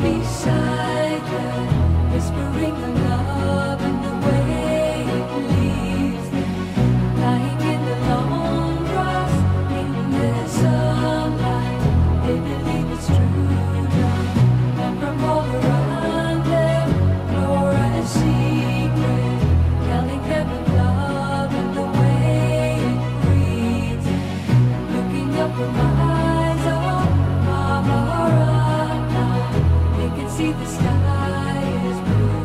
beside. sky is blue.